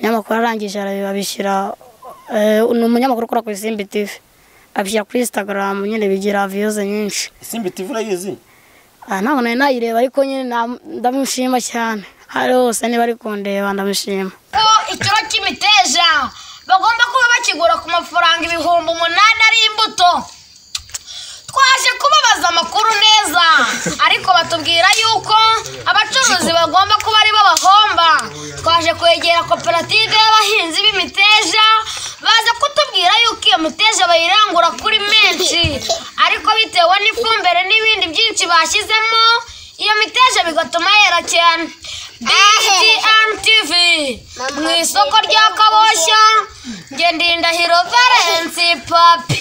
umunyamakuru arangije arabishyira eh, ni umunyamakuru ukora ku isimbi tv abishyira kuri instagram nyine bigira viyuze nyinshi. Isimbi tivu urayizi? Ah, ntabwo nari nayireba ariko nyine na- ndamushima cyane. Hari hose niba ari kundeba ndamushima. Ikiro cy'imiteja. Bagomba kuba bakigura ku mafaranga ibihumbi umunani ari imbuto. Twaje kubabaza amakuru neza. Ariko batubwira yuko abacuruzi bagomba kuba kwegera koperative y'abahinzi b'imiteja baza kutubwira yuko iyo miteja bayirangura kuri menshi. Ariko bitewe n'ifumbire n'ibindi byinshi bashyizemo iyo miteja bigatuma yera cyane. BTN TV mu isoko rya kaboshya ngendindahiro Valence papi.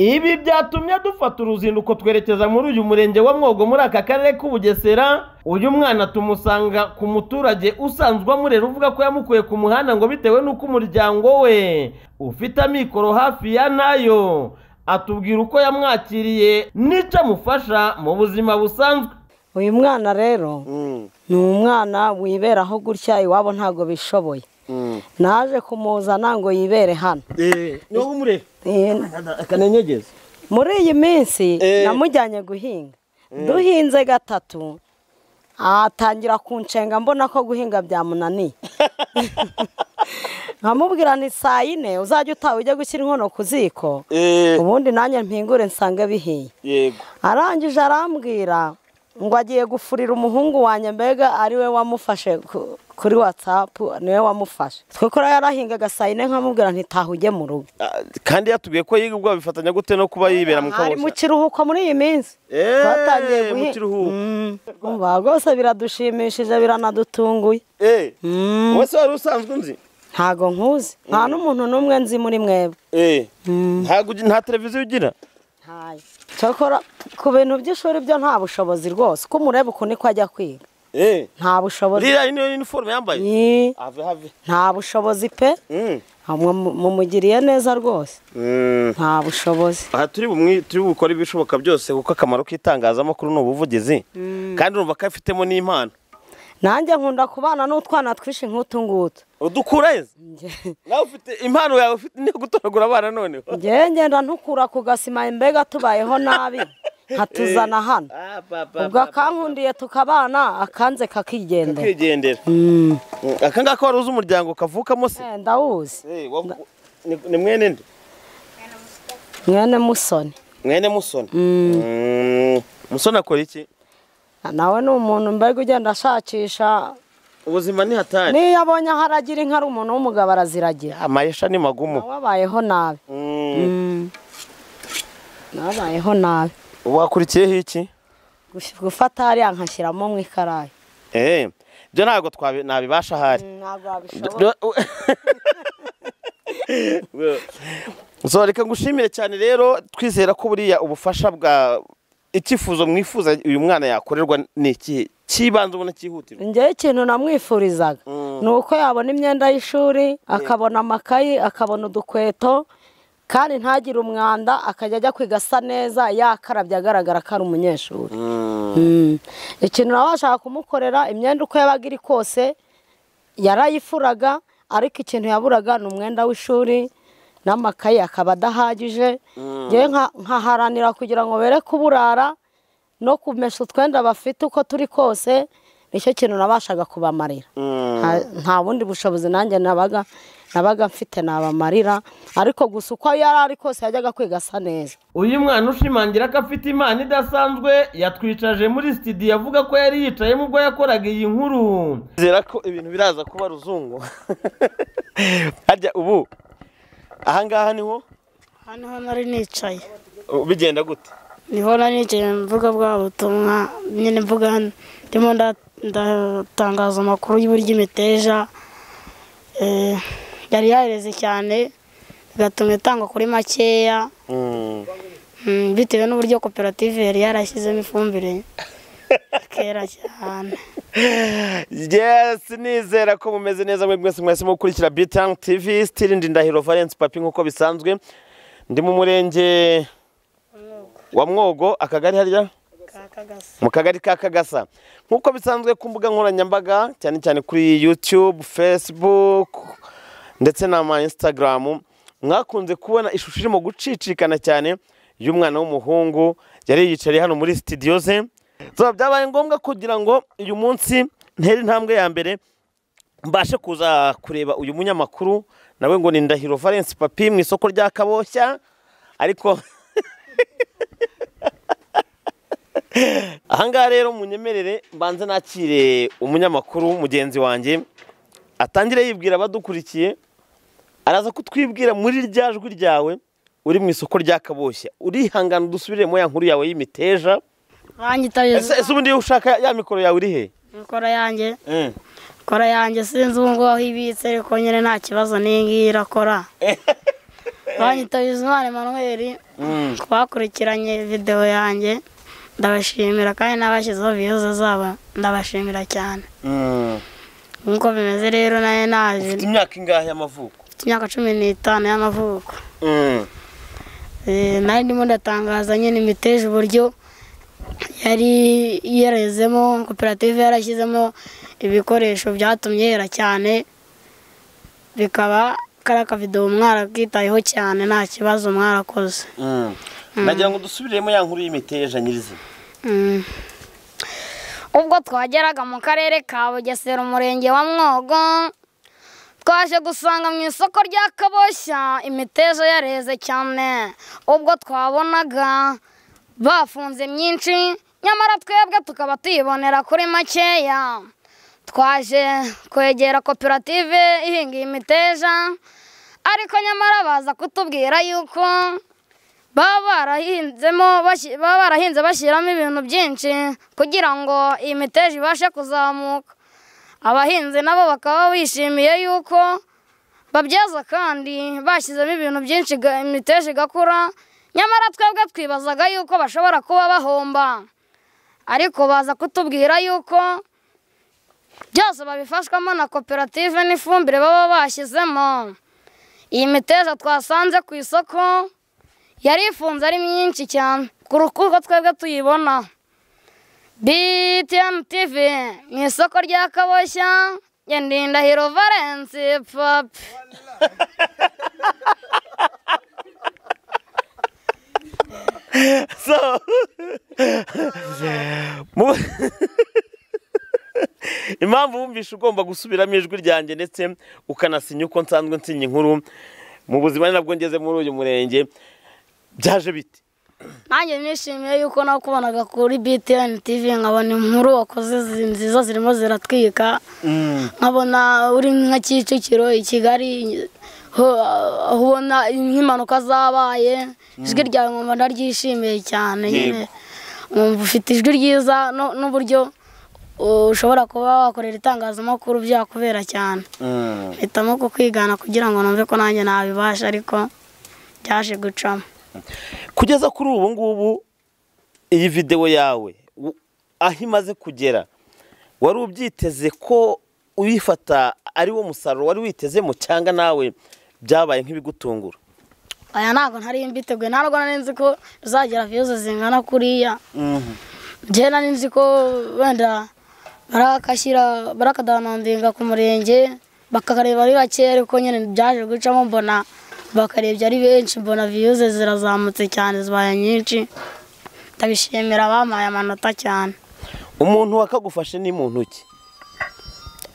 Ibi byatumye dufata uruzinduko twerekeza muri uyu murenge wa mwogo muri aka karere k'ubugesera. Uyu mwana tumusanga ku muturage usanzwe amurera uvuga ko yamukuye ku muhanda ngo bitewe n'uko umuryango we ufite amikoro hafi ya na yo. Atubwira uko yamwakiriye n'icyo amufasha mu buzima busanzwe. Uyu mwana rero ni umwana wiberaho gutya iwabo ntabwo bishoboye. Naje kumuzana ngo yibere hano. Eh, akanenyegeza muri iyi minsi Eh. namujyanye guhinga. Duhinze gatatu. Atangira kunshenga mbona ko guhinga byamunaniye nkamubwira ni saa yine uzajya utaha ujya gushyira inkono ku ziko. Ubundi nanjye mpingure nsanga bihiye. Arangije arambwira ngo agiye gufurira umuhungu wanjye mbega ari we wamufashe kuri watsapu ni we wamufashe. Twe ko yarahingaga saa yine nkamubwira ntitaha ujye mu rugo. Ah, kandi yatubwiye ko yiga ubwo bifatanya gute no kuba yibera mu ari mu kiruhuko muri iyi minsi. Eh, twatangiye guhinga. umva rwose biradushimishije biranadutunguye. Eh, Mm. wowe se wari usanzwe unzi ntago nkuzi. Nta n'umuntu n'umwe nzi muri mwebwe. Eh, nta televiziyo ugira? Ntayo. Cyakora ku bintu by'ishuri byo nta bushobozi rwose. Uko umureba uku niko ajya kwiga. Nta bushobozi. Uriya niyo uniforme yambaye? Nta bushobozi pe. Mm. Mu- mumugiriye neza rwose. Mm. nta bushobozi. Aha turi bukore ibishoboka byose kuko akamaro k'itangazamakuru ni ubuvugizi. Kandi urumva ko afitemo n'impano. Nanjye nkunda kubana n'utwana twinshi nk'utu ngutu. Udukura heza nawe ufite impano yawe ufite niyo gutoragura abana noneho. Ngenda ntukura ku gasima mbega tubayeho nabi. nkatuzana hano ubwo akankundiye tukabana akanze kakigendera. Mm. aka ngaka wari uzi umuryango kavukamo se? Eh, ndawuzi. Eh, ni- mwene nde? Mwene musoni. Mwene musoni. Mm. Mm. musoni akora iki? Nawe ni umuntu mbega ugenda ashakisha ubuzima ni hatari. Niyo abonye aho aragira inka ari umuntu w'umugabo araziragira. Amayesha ni magumu. Nawe abayeho nabi. Nawe abayeho nabi. Wakurikiyeho iki? Guf- gufata hariya nkashyiramo mu ikarayi. Eh, ibyo ntabwo nabibasha ahari. Ntabwo wabishobora so reka ngushimire cyane rero twizera ko buriya ubufasha bwa icyifuzo mwifuza uyu mwana yakorerwa ni ikihe cy'ibanze ubona cyihutirwa? Njyewe ikintu namwifurizaga. Mm. ni uko yabona imyenda y'ishuri akabona amakayi akabona udukweto kandi ntagire umwanda akajya ajya kwiga asa neza yakarabye agaragara ko ari umunyeshuri. Mm. ikintu nabashaga kumukorera imyenda uko yabaga iri kose yarayifuraga ariko ikintu yaburaga ni umwenda w'ishuri n'amakayi akaba adahagije. Nka- nkaharanira kugira ngo bere kuburara no kumesha utwenda bafite uko turi kose ni cyo kintu nabashaga kubamarira. Nta bundi bushobozi nanjye nabaga nabaga mfite nabamarira ariko gusa uko yari ari kose yajyaga kwiga asa neza. Uyu mwana ushimangira ko afite impano idasanzwe yatwicaje muri sitidiyo avuga ko yari yicayemo ubwo yakoraga iyi nkuru. Nizera ko ibintu biraza kuba ruzungu. Harya ubu ahangaha ni ho? Hano nari nicaye. Bigenda gute? Niho nari nicaye mvuga bwa butumwa nyine mvuga ndimo nda- ndatangaza amakuru y'uburyo imiteja eh, yari yareze cyane bigatuma itangwa kuri makeya. Mm. mm, bitewe n'uburyo koperative yari yarashyizemo ifumbire kera cyane. Yes nizera ko mumeze neza mwe mwese mwese mukurikira bitang tv still ndi ndahiro valence papi nk'uko bisanzwe. Ndi mu murenge wa mwogo akagari harya? Mu kagari ka kagasa. Nk'uko bisanzwe ku mbuga nkoranyambaga cyane cyane kuri youtube facebook ndetse n'ama instagram. Mwakunze kubona ishusho irimo gucicikana cyane y'umwana w'umuhungu yari yiyicariye hano muri sitidiyo ze. Byabaye ngombwa kugira ngo uyu munsi ntere intambwe ya mbere mbashe kuza kureba uyu munyamakuru nawe ngo ni ndahiro valence papi mu isoko rya kaboshya. Ariko ahangaha rero munyemerere mbanze nakire umunyamakuru mugenzi wanjye atangire yibwira abadukurikiye. Araza kutwibwira muri rya jwi ryawe uri mu isoko rya kaboshya urihangana udusubiremo ya nkuru yawe y'imiteja. Ese ubundi ushaka ya mikoro yawe iri he? Mikoro yanjye? Eh. mikoro yanjye sinzi ubu ngubu aho ibitse ariko nyine nta kibazo n'iyi irakora. Banyita bizimana emmanuel. Mm. twakurikiranye videwo yanjye. Ndabashimira kandi n'abashyizeho viyoze zabo ndabashimira cyane. Mm. nk'uko bimeze rero na yo naje. Ufite imyaka ingahe y'amavuko? Mfite imyaka cumi n'itanu y'amavuko Mm. Eh, nari ndimo ndatangaza nyine imiteja uburyo yari yarezemo koperative yarashyizemo ibikoresho byatumye yera cyane bikaba kariya kavidewo mwarakitayeho cyane nta kibazo mwarakoze Mm. nagira ngo dusubiremo ya nkuru y'imiteja nyirizina Mm. ubwo twageraga mu karere ka bugesera umurenge wa mwogo twaje gusanga mu isoko rya kaboshya imiteja yareze cyane. Ubwo twabonaga bafunze myinshi nyamara twebwe tukaba tuyibonera kuri makeya. Twaje kwegera koperative ihinga iyi miteja ariko nyamara baza kutubwira yuko baba barahinzemo baba barahinze bashyiramo ibintu byinshi kugira ngo iyi miteja ibashe kuzamuka. Abahinzi nabo bakaba bishimiye yuko babyaza kandi bashyizemo ibintu byinshi imiteja igakura nyamara twebwe twibazaga yuko bashobora kuba bahomba. Ariko baza kutubwira yuko byose babifashwamo na koperative n'ifumbire baba bashyizemo. Iyi miteja twasanze ku isoko yari ifunze ari myinshi cyane kuruta uko twebwe tuyibona. BTN TV mu isoko rya kaboshya ndindahiro valence papi so impamvu wumvishe ugomba gusubiramo ijwi ryanjye ndetse ukanasinya uko nsanzwe nsinya inkuru mu buzima nabwo ngeze muri uyu murenge byaje biti nanjye nishimiye yuko nakubonaga kuri btn tv nkabona inkuru wakoze zi- nziza zirimo ziratwika. Nkabona uri nka kicukiro i kigali ubona nk'impanuka zabaye. Ijwi ryawe nkumva ndaryishimiye cyane nyine. Nkumva ufite ijwi ryiza n'uburyo ushobora kuba wakorera itangazamakuru byakubera cyane. Mpitamo kukwigana kugira ngo numve ko nanjye nabibasha ariko byaje gucamo. Kugeza kuri ubu ngubu iyi videwo yawe aho imaze kugera wari ubyiteze ko uyifata ari wo musaruro wari witezemo cyangwa nawe byabaye nk'ibigutungura? Aya ntabwo ntari mbiteguye ntabwo nari nzi ko bizagira viyuzi zingana kuriya. Njyewe nari nzi ko wenda barakashyira barakadanandinga ku murenge bakakareba ari bake ariko nyine byaje gucamo mbona bakarebye ari benshi mbona viyuzi zirazamutse cyane zibaye nyinshi. Ndabishimira abampaye amanota cyane. Umuntu wakagufashe ni mu ntoki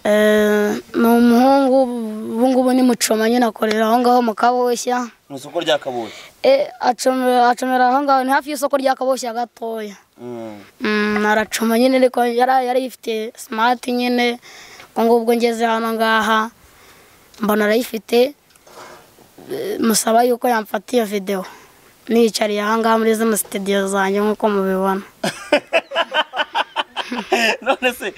Eh, ni umuhungu ubu ngubu ni mucoma nyine akorera aho ngaho mu kaboshya mu isoko rya kabuye Eh, acomera aho ngaho ni hafi y'isoko rya kaboshya gatoya. Mm, aracoma nyine ariko yari yifite simati nyine. Ubwo ngubwo ngeze hano ngaha mbona arayifite. Musaba yuko yamfata iyo videwo niyicariye aha ngaha muri zino sitidiyo zanjye nk'uko mubibona. None se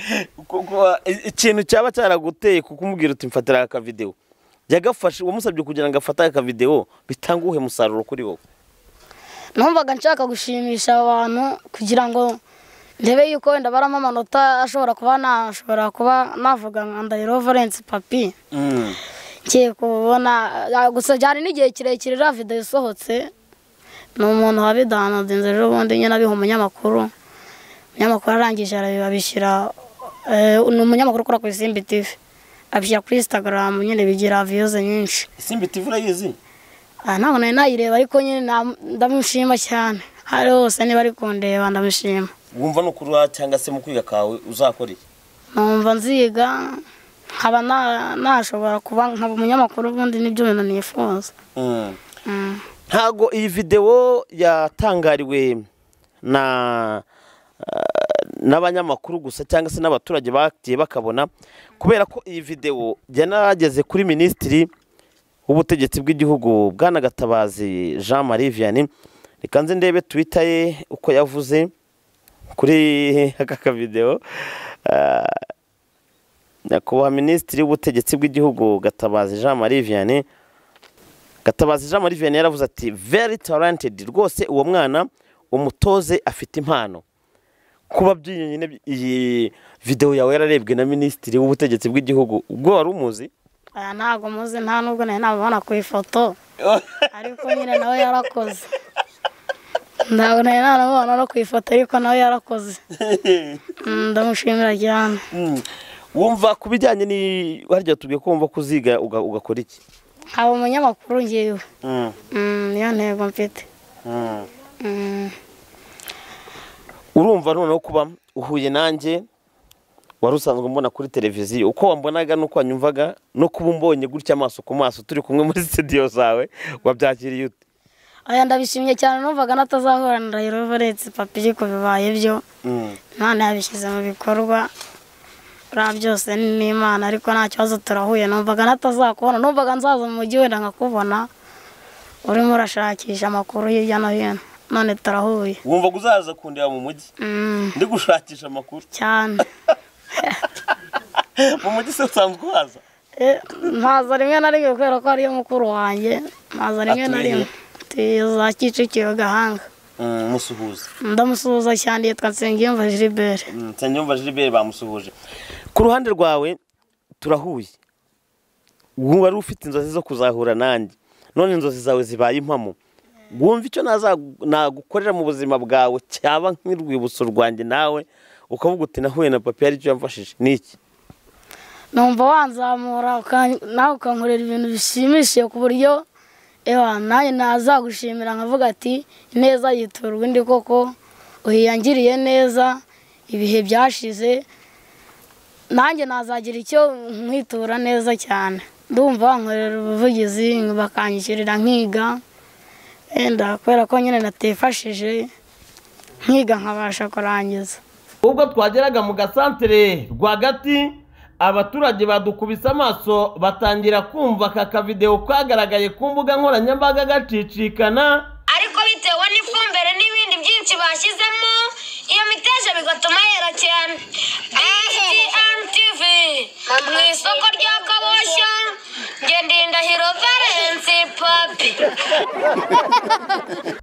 ikintu cyaba cyaraguteye kukumubwira uti mfatira aka videwo yagafashe wamusabye kugira ngo afate aka videwo bitanga uwuhe musaruro kuri wowe? Numvaga nshaka gushimisha abantu kugira ngo ndebe yuko wenda baramo amanota ashobora kuba nashobora kuba navuga nka ndahiro valence papi. Ngiye kubona ah, gusa byari n'igihe kirekire iriya videwo isohotse. Ni umuntu wabidanadinze ejo bundi nyine abiha umunyamakuru. Umunyamakuru arangije arabishyira eh, ni umunyamakuru ukora ku isimbi tv abishyira kuri instagram nyine bigira viyuze nyinshi. Isimbi tv urayizi? Ah, ntabwo nari nayireba ariko nyine ndamushima cyane. Hari hose niba ari kundeba ndamushima. Wumva ni ukuri cyangwa se mu kwiga kawe uzakora iki? Numva nziga. Nkaba na- nashobora kuba nkaba umunyamakuru ubundi ni byo bintu nifuza Mm. Mm. ntago iyi videwo yatangariwe na eh, n'abanyamakuru gusa cyangwa se n'abaturage bagiye bakabona kubera ko iyi videwo yanageze kuri minisitiri w'ubutegetsi bw'igihugu bwana gatabazi jean marie vianney reka nze ndebe twita ye uko yavuze kuri aka kavidewo Eh, nyakubahwa minisitiri w'ubutegetsi bw'igihugu gatabazi jean marie vianney gatabazi jean marie vianney yaravuze ati very talented. Rwose uwo mwana umutoze afite impano. Kuba byonyine iyi videwo yawe yararebwe na minisitiri w'ubutegetsi bw'igihugu. Ubwo wari umuzi? Aya ntabwo muzi nta nubwo nari nabibona ku ifoto. Ariko nyine nawe yarakoze. Ntabwo nari nanabona no ku ifoto ariko nawe yarakoze. Mm, ndamushimira cyane. Mm. Wumva ku bijyanye ni harya tubwiye ko wumva kuziga uga- ugakora iki? Haba umunyamakuru ngewe. Mm. Mm, niyo ntego mfite. Mm. Urumva noneho kuba uhuye nanjye wari usanzwe umbona kuri televiziyo. Uko wambonaga n'uko wanyumvaga no kuba umbonye gutya amaso ku maso turi kumwe muri studio zawe wabyakiriye ute? Aya ndabishimye cyane numvaga natazahura na Ndahiro Valens papa ariko bibaye byo. None yabishyize mu bikorwa. Buriya byose ni n'imana ariko nta kibazo turahuye. Numvaga natazakubona numvaga nzaza mu mujyi wenda nkakubona. Urimo urashakisha amakuru hirya no hino none turahuye. Wumva uzaza kundeba mu mujyi? Mm, ndi gushakisha amakuru. Cyane. Mu mujyi se usanzwe uhaza? Eh, mpaza rimwe na rimwe kubera ko ariyo mukuru wanjye. Mpaza rimwe na rimwe. Tuye za kicukiro gahanga. Mm, musuhuza. Ndamusuhuza cyane yitwa nsengiyumva gilbert. Mm, nsengiyumva Gilbert bamusuhuje. Ku ruhande rwawe turahuye. Wari ufite inzozi zo kuzahura nanjye. None inzozi zawe zibaye impamo. Wumva icyo nagukorera mu buzima bwawe? Cyaba nk'urwibutso rwanjye nawe ukavuga uti nahuye na papi ari cyo yamfashije. Ni iki? Numva wanzamura nawe ukankorera ibintu bishimishije ku buryo nanjye nazagushimira nkavuga ati ineza yiturwa indi koko uhiyangiriye neza ibihe byashize nanjye nazagira icyo nkwitura neza cyane. Ndumva wankorera ubuvugizi bakanyishyurira nkiga. Wenda kubera ko nyine natifashije nkiga nkabasha kurangiza. Ubwo twageraga mu gasantere rwagati abaturage badukubise amaso batangira kumva aka kavidewo kagaragaye ku mbuga nkoranyambaga gacicikana. Ariko bitewe n'ifumbire n'ibindi byinshi bashyizemo iyo miteja bigatuma yera cyane. Mu isoko rya kaboshya ngendindahiro valensi papi.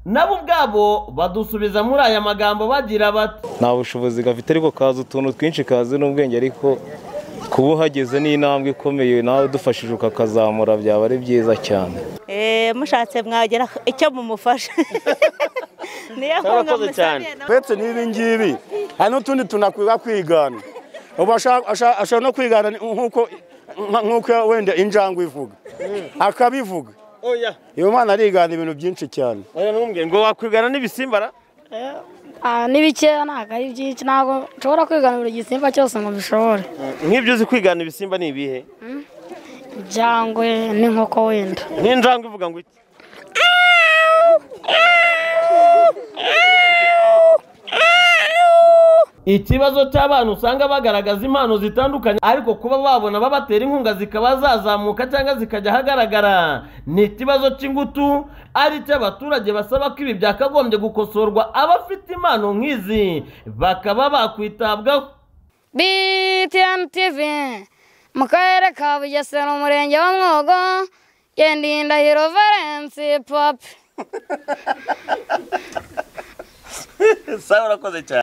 Nabo ubwabo badusubiza muri aya magambo bagira bati nta bushobozi gafite ariko kazi utuntu twinshi kazi n'ubwenge ariko kuba uhageze ni intambwe ikomeye nawe udufashije ukakazamura byaba ari byiza cyane. Eh, mushatse mwagera icyo mumufasha niyo nkunga musabye uretse n'ibi ngibi. Hari n'utundi tunakwiga kwigana ubu ashaka no kwigana nk'uko wenda injangwe ivuga. Akabivuga oya. Iyo mwana arigana ibintu byinshi cyane. Ngo wakwigana n'ibisimbara? Ah, ni bikeya ntabwo ari byinshi ntabwo nshobora kwigana buri gisimba cyose ngo mbishobore. Nk'ibyo uzi kwigana ibisimba ni ibihe? Injangwe n'inkoko wenda. Nk'injangwe ivuga ngo iki? Ikibazo cy'abana usanga bagaragaza impano zitandukanye ariko kuba babona babatera inkunga zikaba zazamuka cyangwa zikajya ahagaragara ni ikibazo cy'ingutu ari cyo abaturage basaba ko ibi byakagombye gukosorwa abafite impano nk'izi bakaba bakwitabwaho. BTN TV mu karere ka Bugesera umurenge wa Mwogo Gendindahiro Valence Papi sawa urakoze cyane.